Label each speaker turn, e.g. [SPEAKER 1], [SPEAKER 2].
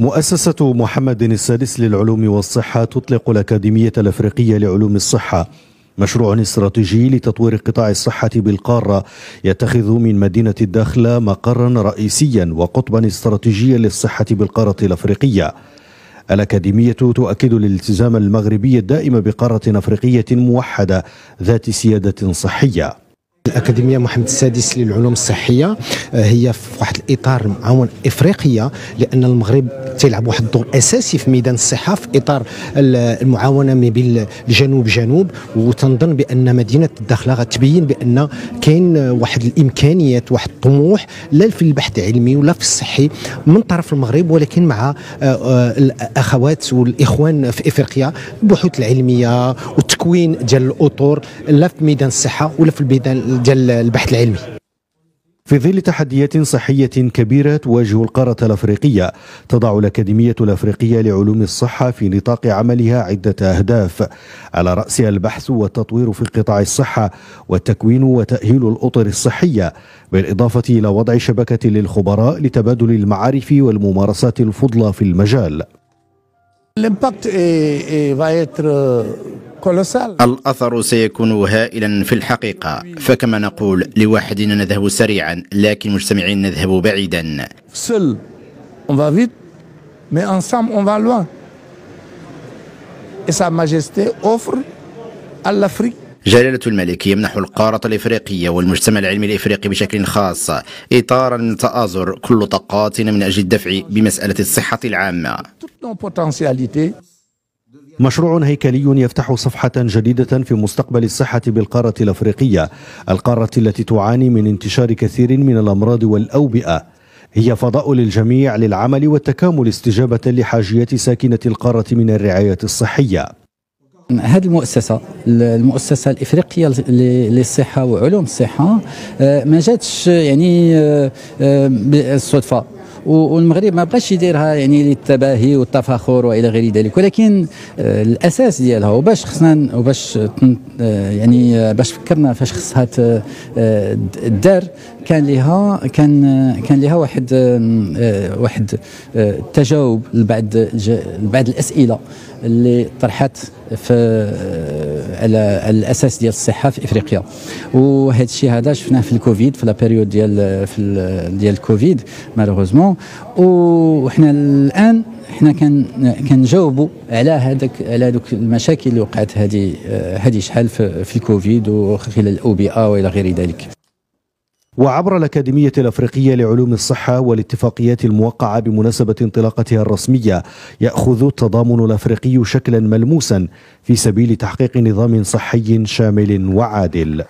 [SPEAKER 1] مؤسسة محمد السادس للعلوم والصحة تطلق الأكاديمية الأفريقية لعلوم الصحة. مشروع استراتيجي لتطوير قطاع الصحة بالقارة. يتخذ من مدينة الداخلة مقرا رئيسيا وقطبا استراتيجيا للصحة بالقارة الأفريقية. الأكاديمية تؤكد الالتزام المغربي الدائم بقارة أفريقية موحدة ذات سيادة صحية.
[SPEAKER 2] الأكاديمية محمد السادس للعلوم الصحية. آه، هي في واحد الإطار معاون إفريقية لأن المغرب تلعب واحد الدور أساسي في ميدان الصحة في إطار المعاونة ما بين الجنوب جنوب. وتنظن بأن مدينة الداخلة غتبين بأن كاين واحد الإمكانيات واحد الطموح لا في البحث العلمي ولا في الصحي من طرف المغرب ولكن مع آه، آه، الأخوات والإخوان في إفريقيا البحوث العلمية والتكوين ديال الأطر لا في ميدان الصحة ولا في الميدان ديال البحث العلمي.
[SPEAKER 1] في ظل تحديات صحية كبيرة تواجه القارة الأفريقية تضع الأكاديمية الأفريقية لعلوم الصحة في نطاق عملها عدة أهداف. على رأسها البحث والتطوير في قطاع الصحة والتكوين وتأهيل الأطر الصحية بالإضافة إلى وضع شبكة للخبراء لتبادل المعارف والممارسات الفضلى في المجال.
[SPEAKER 3] الاثر سيكون هائلا في الحقيقة فكما نقول لوحدنا نذهب سريعا لكن مجتمعين نذهب بعيدا
[SPEAKER 4] Seul on va vite mais ensemble on va loin Sa Majesté offre à l'Afrique
[SPEAKER 3] جلالة الملك يمنح القارة الإفريقية والمجتمع العلمي الإفريقي بشكل خاص إطارا تآزر كل طاقاتنا من أجل الدفع بمسألة الصحة العامة.
[SPEAKER 1] مشروع هيكلي يفتح صفحة جديدة في مستقبل الصحة بالقارة الأفريقية القارة التي تعاني من انتشار كثير من الأمراض والأوبئة. هي فضاء للجميع للعمل والتكامل استجابة لحاجيات ساكنة القارة من الرعاية الصحية.
[SPEAKER 5] هذه المؤسسة المؤسسة الإفريقية للصحة وعلوم الصحة آه، ما جاتش يعني آه، آه، بالصدفة. والمغرب ما بغاش يديرها يعني للتباهي والتفاخر وإلى غير ذلك. ولكن الأساس ديالها وباش خصنا وباش يعني باش فكرنا فاش خصها الدار كان لها كان كان لها واحد واحد التجاوب لبعض بعض الأسئلة اللي طرحت في على الأساس ديال الصحة في إفريقيا. وهذا الشيء هذا شفناه في الكوفيد في لا بيريود ديال في ديال الكوفيد مالوغوزمون. وحنا الآن حنا كان كنجاوبوا على هذاك على هذوك المشاكل اللي وقعت هذه هذه شحال في, في الكوفيد وخلال الاوبئه وإلى غير ذلك.
[SPEAKER 1] وعبر الأكاديمية الأفريقية لعلوم الصحة والاتفاقيات الموقعة بمناسبة انطلاقتها الرسمية يأخذ التضامن الأفريقي شكلا ملموسا في سبيل تحقيق نظام صحي شامل وعادل.